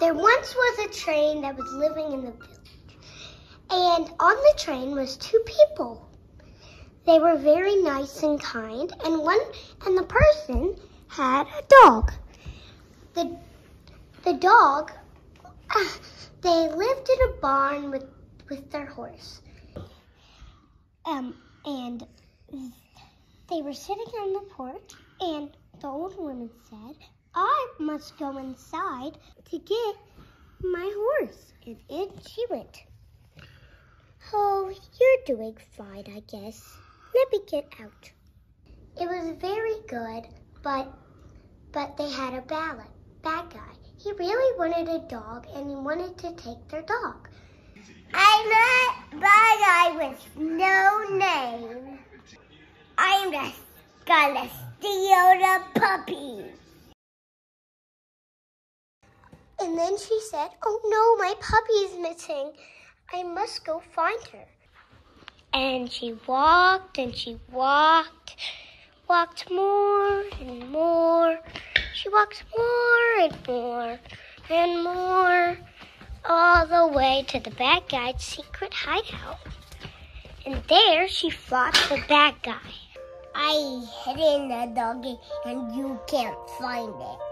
There once was a train that was living in the village. And on the train was two people. They were very nice and kind, and one and the person had a dog. The the dog they lived in a barn with with their horse. Um and they were sitting on the porch and the old woman said, I must go inside to get my horse. And in she went. Oh, you're doing fine, I guess. Let me get out. It was very good, but but they had a ballot, bad guy. He really wanted a dog and he wanted to take their dog. I'm bad guy with no name. I'm just gonna steal the puppy. And then she said, Oh no, my puppy is missing. I must go find her. And she walked and she walked, walked more and more. She walked more and more and more, all the way to the bad guy's secret hideout. And there she fought the bad guy. I hid in the doggy and you can't find it.